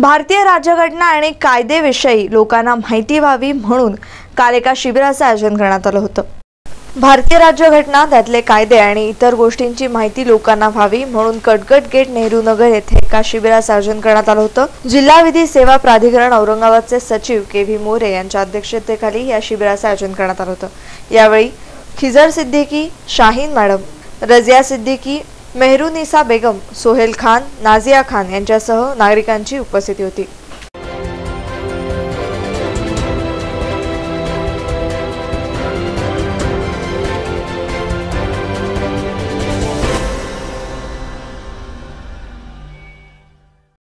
भारतीय राज्यघटना आणि कायदेविषयी लोकांना माहिती व्हावी म्हणून काल एका शिबिराचं आयोजन करण्यात आलं होतं. भारतीय राज्यघटना त्यातले कायदे आणि इतर गोष्टींची माहिती लोकांना व्हावी म्हणून कटगट गेट नेहरू नगर येथे एका शिबिराचं आयोजन करण्यात आलं होतं. जिल्हा विधी सेवा प्राधिकरण औरंगाबादचे सचिव के व्ही मोरे यांच्या अध्यक्षतेखाली या शिबिराचं आयोजन करण्यात आलं होतं. यावेळी खिजर सिद्दीकी शाहीन मॅडम रजिया सिद्दीकी मेहरुनिसा बेगम सोहेल खान नाझिया खान यांच्यासह नागरिकांची उपस्थिती होती.